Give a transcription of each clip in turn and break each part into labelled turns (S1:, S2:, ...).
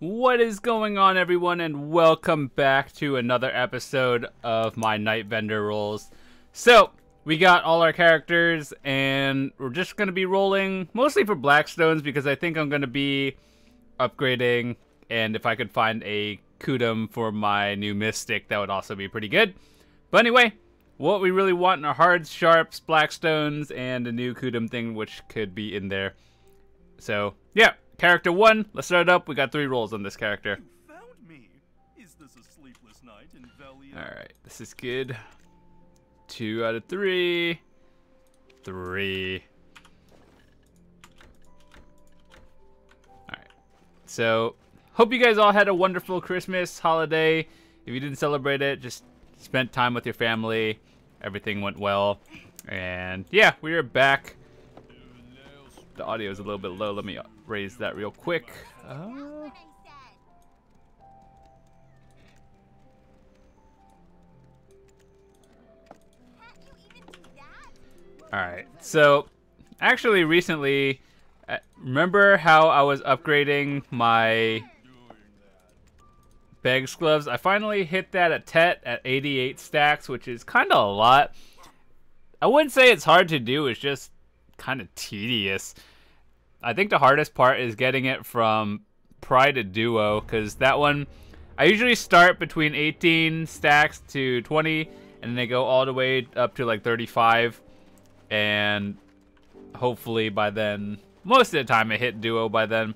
S1: What is going on, everyone, and welcome back to another episode of my Night Vendor rolls. So, we got all our characters, and we're just going to be rolling mostly for Blackstones because I think I'm going to be upgrading, and if I could find a Kudum for my new Mystic, that would also be pretty good. But anyway, what we really want are Hards, Sharps, Blackstones, and a new Kudum thing, which could be in there. So, yeah, Character one, let's start it up. We got three rolls on this character.
S2: found me. Is this a sleepless night in Velia?
S1: Alright, this is good. Two out of three. Three. Alright. So, hope you guys all had a wonderful Christmas holiday. If you didn't celebrate it, just spent time with your family. Everything went well. And yeah, we are back. The audio is a little bit low. Let me raise that real quick. Uh, Alright, so actually recently, uh, remember how I was upgrading my Bheg's gloves? I finally hit that at Tet at 88 stacks, which is kind of a lot. I wouldn't say it's hard to do, it's just kind of tedious. I think the hardest part is getting it from Pride to Duo, because that one, I usually start between 18 stacks to 20, and then they go all the way up to like 35, and hopefully by then, most of the time I hit Duo by then.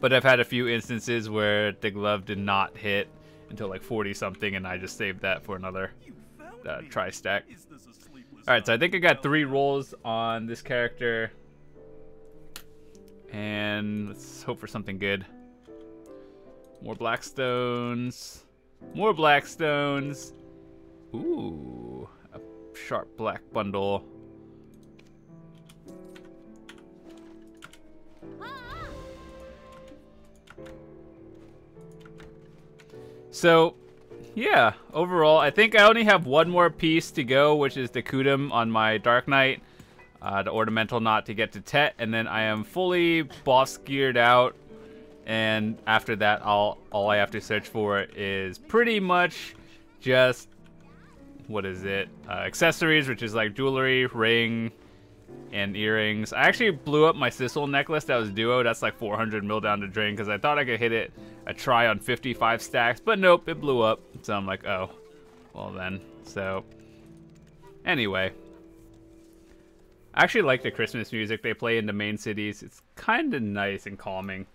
S1: But I've had a few instances where the glove did not hit until like 40 something, and I just saved that for another uh, tri stack. Alright, so I think I got three rolls on this character. And let's hope for something good. More blackstones. More blackstones. Ooh, a sharp black bundle. So, yeah, overall, I think I only have one more piece to go, which is the Kudum on my Dark Knight uh, the ornamental knot to get to Tet, and then I am fully boss geared out. And after that, all all I have to search for is pretty much just what is it? Uh, accessories, which is like jewelry, ring, and earrings. I actually blew up my Sicil necklace that was duo. That's like 400 mil down the drain because I thought I could hit it a try on 55 stacks, but nope, it blew up. So I'm like, oh, well then. So anyway, I actually like the Christmas music they play in the main cities. It's kind of nice and calming.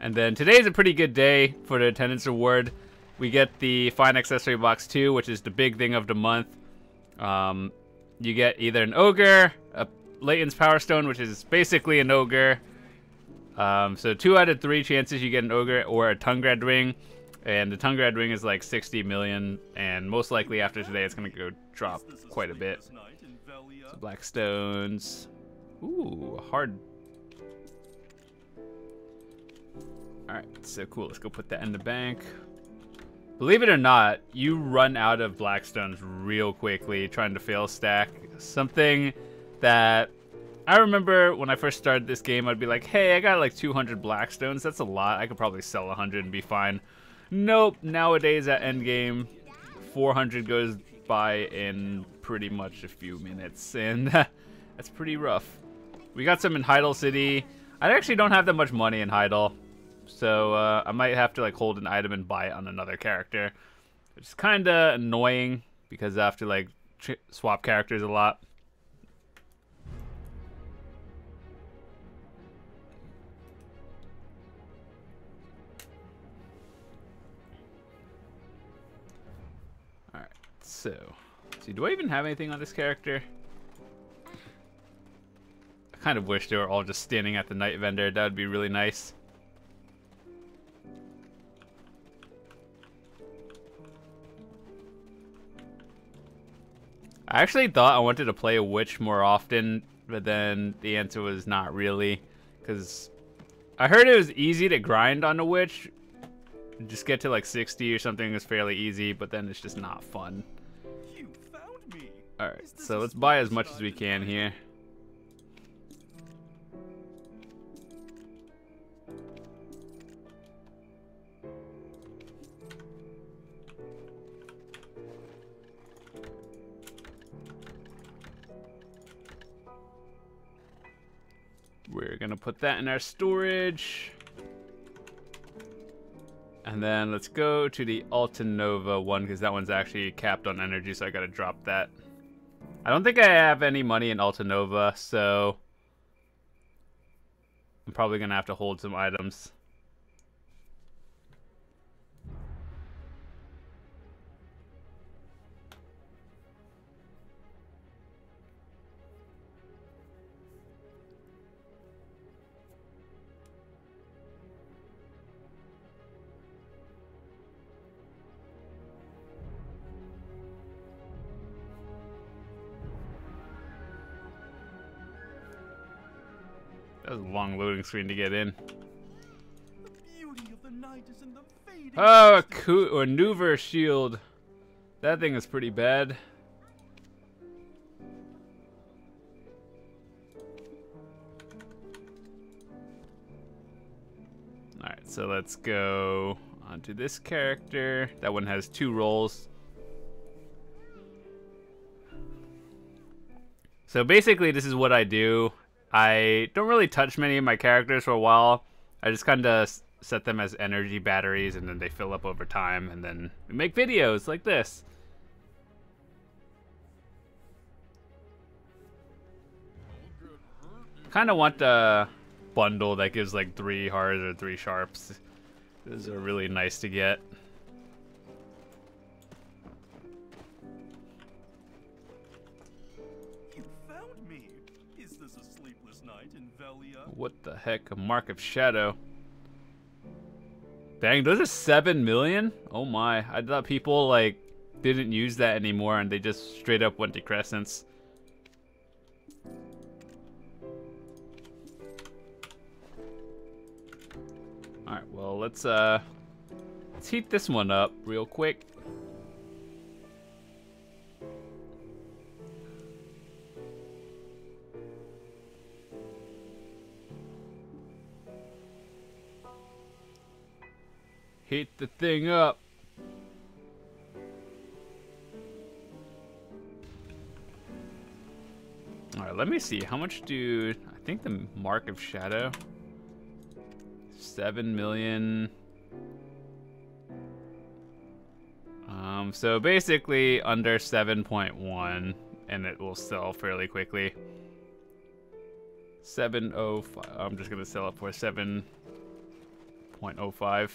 S1: And then today is a pretty good day for the attendance award. We get the fine accessory box 2, which is the big thing of the month. Um, you get either an ogre, a Laytenn's Power Stone, which is basically an ogre, um, so two out of three chances you get an ogre or a Tungrade ring, and the Tungrade ring is like 60 million, and most likely after today it's gonna go drop quite a bit. So black stones, ooh, hard. All right, so cool. Let's go put that in the bank. Believe it or not, you run out of blackstones real quickly trying to fail stack. Something that I remember when I first started this game, I'd be like, hey, I got like 200 Blackstones. That's a lot. I could probably sell 100 and be fine. Nope. Nowadays at endgame, 400 goes by in pretty much a few minutes. And that's pretty rough. We got some in Heidel City. I actually don't have that much money in Heidel. So uh, I might have to like hold an item and buy it on another character. Is kind of annoying because I have to like swap characters a lot. So, see, do I even have anything on this character? I kind of wish they were all just standing at the night vendor. That would be really nice. I actually thought I wanted to play a witch more often, but then the answer was not really. Because I heard it was easy to grind on a witch, Just get to like 60 or something is fairly easy, but then it's just not fun.
S2: You found me.
S1: Alright, so let's buy as much as we can here. We're gonna put that in our storage. And then let's go to the Altinova one because that one's actually capped on energy, so I gotta drop that. I don't think I have any money in Altinova, so I'm probably gonna have to hold some items. Long loading screen to get in.
S2: Ah, the beauty of the night is in the fading.
S1: Oh, a,
S2: distance.
S1: A Nouver shield. That thing is pretty bad. Alright, so let's go onto this character. That one has two roles. So basically, this is what I do. I don't really touch many of my characters for a while. I just kind of set them as energy batteries, and then they fill up over time, and then we make videos like this. Kind of want the bundle that gives like three hards or three sharps. Those are really nice to get.
S2: This a sleepless night in Velia?
S1: What the heck? A mark of shadow. Dang, those are seven million? Oh my. I thought people like didn't use that anymore and they just straight up went to crescents. Alright, well let's uh let's heat this one up real quick. Heat the thing up. Alright, let me see. How much do... I think the Mark of Shadow... 7 million... Um, so basically under 7.1, and it will sell fairly quickly. 705... I'm just gonna sell it for 7.05.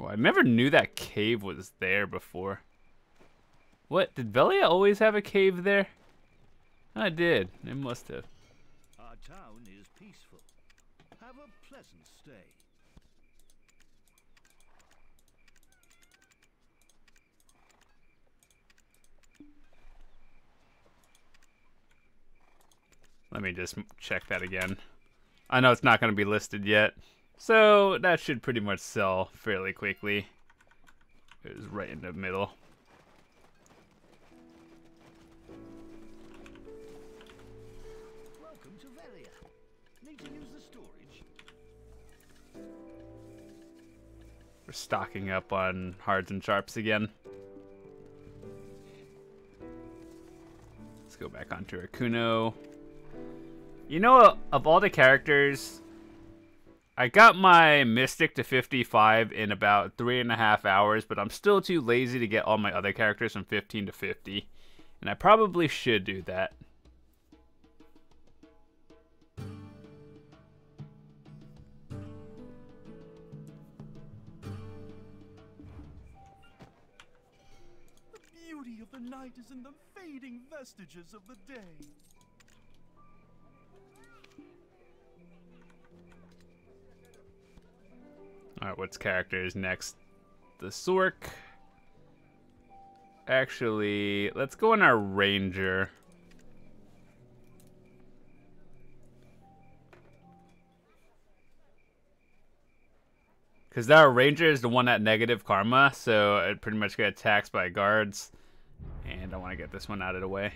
S1: Well, I never knew that cave was there before. What? Did Velia always have a cave there? I did. It must have.
S3: Our town is peaceful. Have a pleasant stay.
S1: Let me just check that again. I know it's not going to be listed yet. So that should pretty much sell fairly quickly. It was right in the middle.
S3: Welcome to Velia. Need to use the storage?
S1: We're stocking up on hards and sharps again. Let's go back onto Akuno. You know, of all the characters, I got my Mystic to 55 in about three and a half hours, but I'm still too lazy to get all my other characters from 15 to 50. And I probably should do that.
S2: The beauty of the night is in the fading vestiges of the day.
S1: Alright, what's characters next? The Sork. Actually, let's go on our Ranger. Because our ranger is the one at negative karma, so it pretty much get attacked by guards. And I want to get this one out of the way.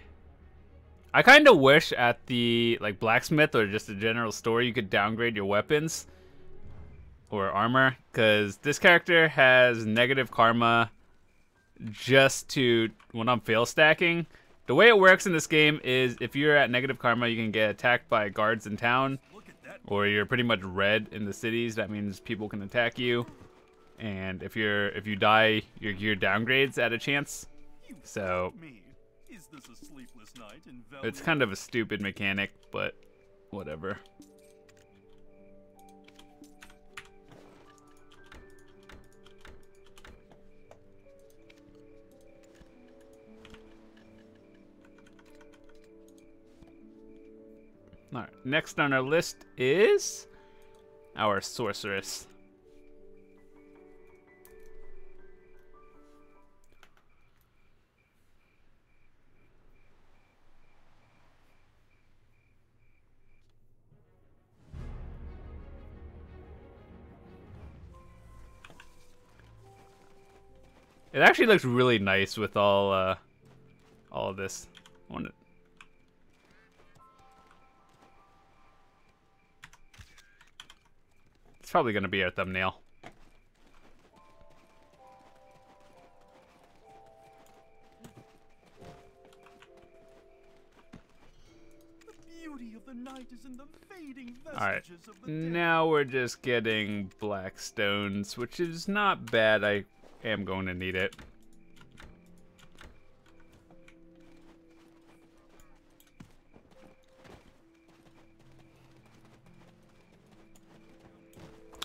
S1: I kind of wish at the like blacksmith or just a general store you could downgrade your weapons or armor because this character has negative karma just to when I'm fail stacking. The way it works in this game is if you're at negative karma, you can get attacked by guards in town, or you're pretty much red in the cities. That means people can attack you, and if you're if you die, your gear downgrades at a chance. So it's kind of a stupid mechanic, but whatever. Next on our list is our sorceress. It actually looks really nice with all uh, all of this. It's probably going to be our thumbnail. Alright, now we're just getting black stones, which is not bad. I am going to need it.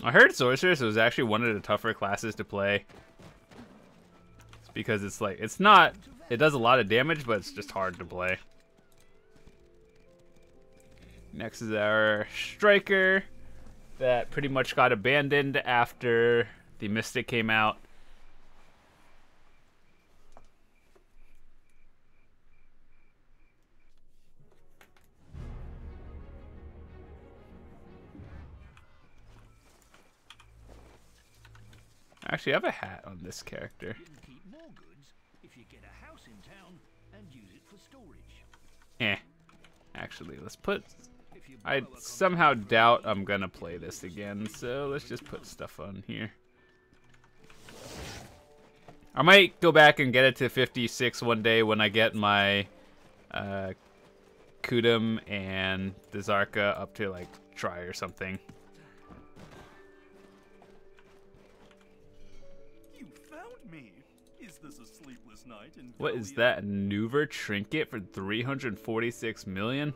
S1: I heard Sorceress was actually one of the tougher classes to play. It's because it's like, it's not, it does a lot of damage, but it's just hard to play. Next is our Striker that pretty much got abandoned after the Mystic came out. Actually, have a hat on this character. Eh. Actually, let's put... I somehow doubt I'm gonna play this again, so let's just put stuff on here. I might go back and get it to 56 one day when I get my uh, Kudum and the Kzarka up to like try or something. What is that? Nouver trinket for 346 million?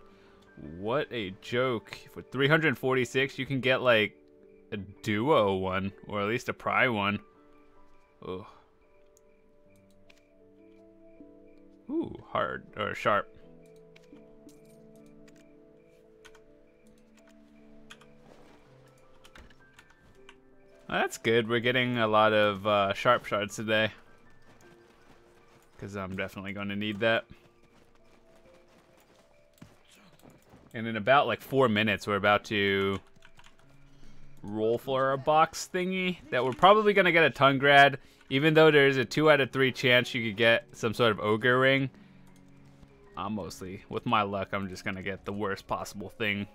S1: What a joke. For 346, you can get like a duo one, or at least a pry one. Oh. Ooh, hard, or sharp. That's good. We're getting a lot of uh, sharp shards today because I'm definitely going to need that. And in about like four minutes, we're about to roll for a box thingy that we're probably going to get a Tungrade. even though there's a two out of three chance you could get some sort of Ogre ring. I'm mostly, with my luck, I'm just going to get the worst possible thing.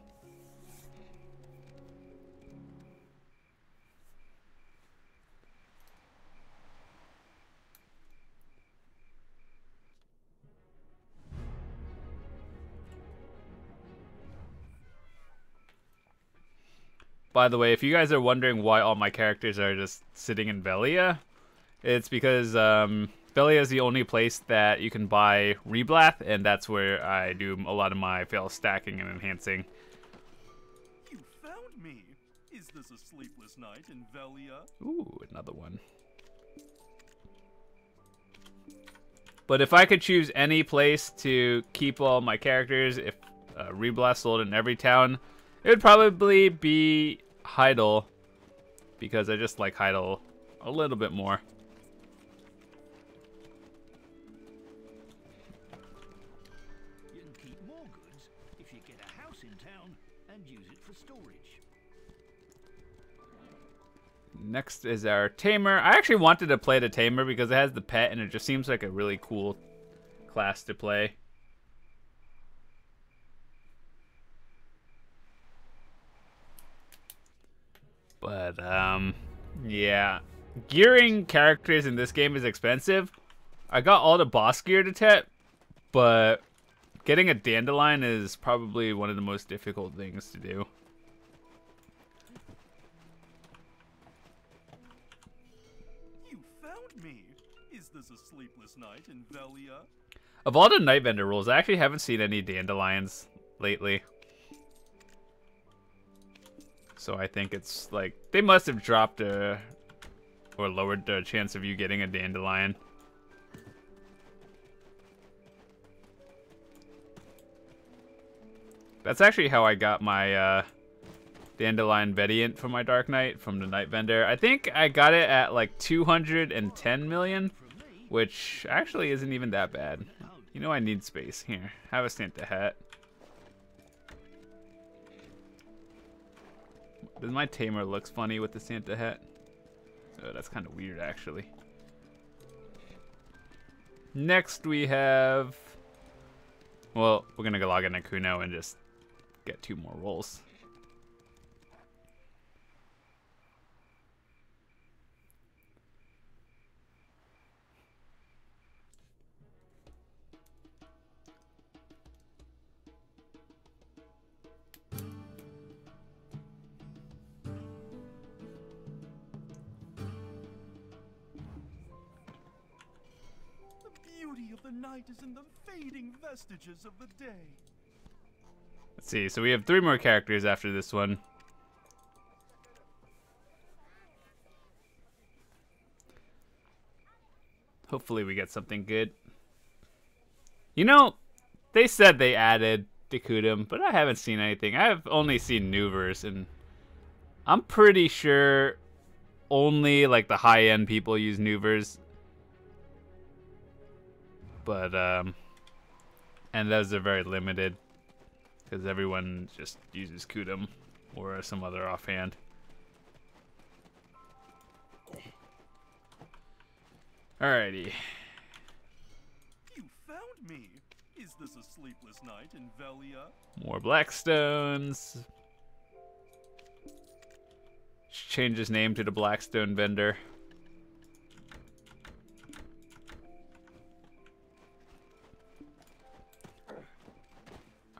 S1: By the way, if you guys are wondering why all my characters are just sitting in Velia, it's because um, Velia is the only place that you can buy Reblath, and that's where I do a lot of my fail stacking and enhancing.
S2: You found me. Is this a sleepless night in Velia?
S1: Ooh, another one. But if I could choose any place to keep all my characters, if uh, Reblath sold in every town, it would probably be Heidel, because I just like Heidel a little bit more.
S3: You can keep more goods if you get a house in town and use it for storage.
S1: Next is our Tamer. I actually wanted to play the Tamer because it has the pet and it just seems like a really cool class to play. But, um, yeah. Gearing characters in this game is expensive. I got all the boss gear to Tet, but getting a Dandelion is probably one of the most difficult things to do.
S2: You found me. Is this a sleepless night in Velia?
S1: Of all the Night Vendor rules, I actually haven't seen any Dandelions lately. So I think it's like they must have dropped a or lowered the chance of you getting a dandelion. That's actually how I got my uh, dandelion Vediant for my Dark Knight from the Night Vendor. I think I got it at like 210 million, which actually isn't even that bad. You know I need space. Here, have a Santa hat. My tamer looks funny with the Santa hat? Oh, that's kind of weird, actually. Next we have... Well, we're going to go log in Kuno and just get two more rolls.
S2: Is in the fading vestiges of the day.
S1: Let's see, so we have three more characters after this one. Hopefully we get something good. You know, they said they added Decudum, but I haven't seen anything. I've only seen Nouvers, and I'm pretty sure only like the high-end people use Nouvers but um, and those are very limited because everyone just uses Kudum or some other offhand. Alrighty.
S2: You found me. Is this a sleepless night in Velia?
S1: More Blackstones. Change his name to the Blackstone Vendor.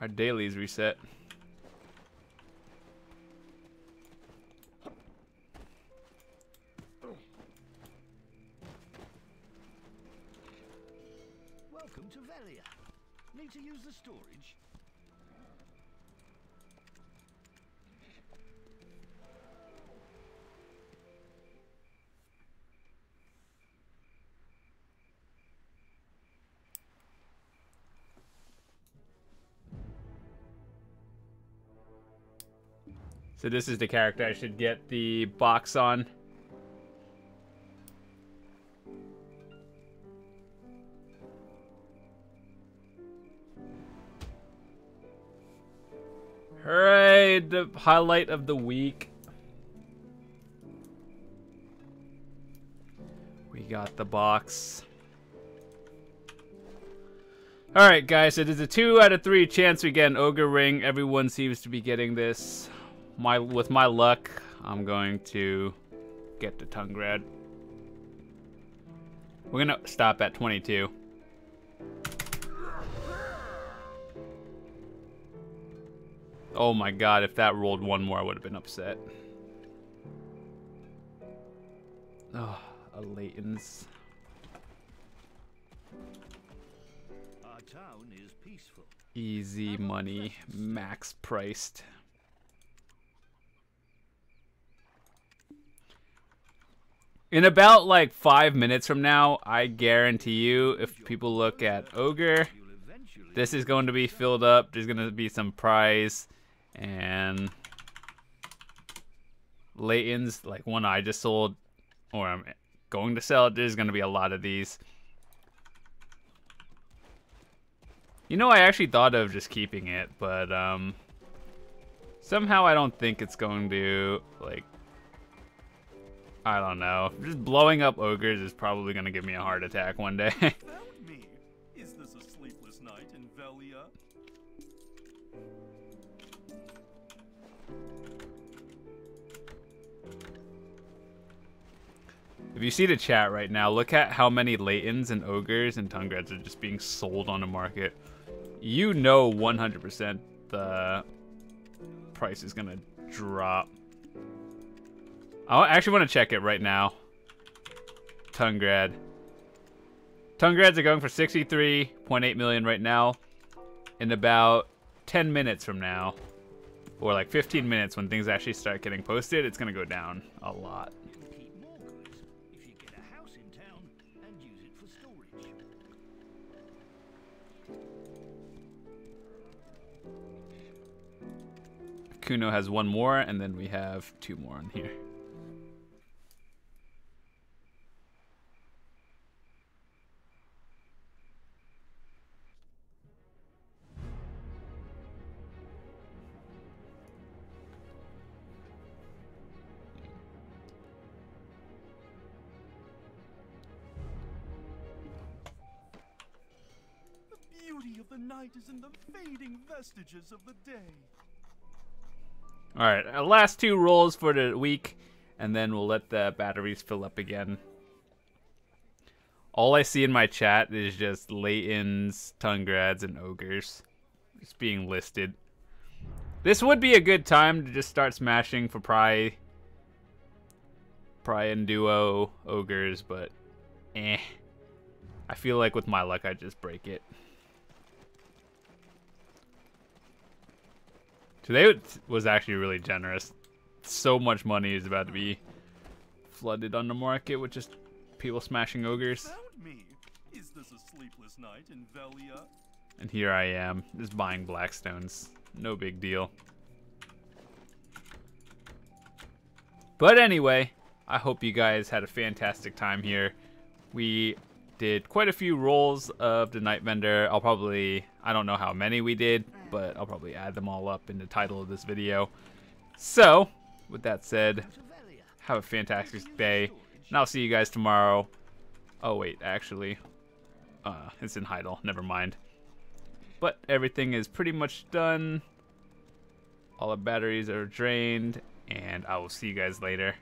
S1: Our dailies reset.
S3: Welcome to Velia. Need to use the storage?
S1: So this is the character I should get the box on. Alright, the highlight of the week. We got the box. Alright guys, it is a 2 out of 3 chance we get an Ogre Ring. Everyone seems to be getting this my with my luck, I'm going to get the Tungrade. We're gonna stop at 22. Oh my god, if that rolled one more, I would have been upset. Oh, a Laytenn's.
S3: Our town is peaceful.
S1: Easy money, max priced. In about like five minutes from now, I guarantee you, if people look at Ogre, this is going to be filled up. There's going to be some prize and Laytenn's, like one I just sold, or I'm going to sell. There's going to be a lot of these. You know, I actually thought of just keeping it, but um, somehow I don't think it's going to like I don't know. Just blowing up ogres is probably gonna give me a heart attack one day.
S2: Is this a sleepless night in Velia?
S1: if you see the chat right now, look at how many Laytenns and ogres and Tungrades are just being sold on the market. You know 100% the price is gonna drop. I actually want to check it right now. Tungrade. Tungrades are going for 63.8 million right now. In about 10 minutes from now, or like 15 minutes when things actually start getting posted, it's gonna go down a lot. Kuno has one more, and then we have two more on here.
S2: The night is in the fading vestiges of the day.
S1: All right, last two rolls for the week, and then we'll let the batteries fill up again. All I see in my chat is just Laytenns, Tungrades, and Ogres just being listed. This would be a good time to just start smashing for Pry, Pry and Duo Ogres, but eh. I feel like with my luck, I just break it. Today was actually really generous. So much money is about to be flooded on the market with just people smashing ogres.
S2: Found me. Is this a sleepless night in Velia?
S1: And here I am, just buying Blackstones. No big deal. But anyway, I hope you guys had a fantastic time here. We did quite a few rolls of the Night Vendor. I'll probably, I don't know how many we did, but I'll probably add them all up in the title of this video. So, with that said, have a fantastic day, and I'll see you guys tomorrow. Oh wait, actually, uh, it's in Heidel. Never mind. But everything is pretty much done. All the batteries are drained, and I will see you guys later.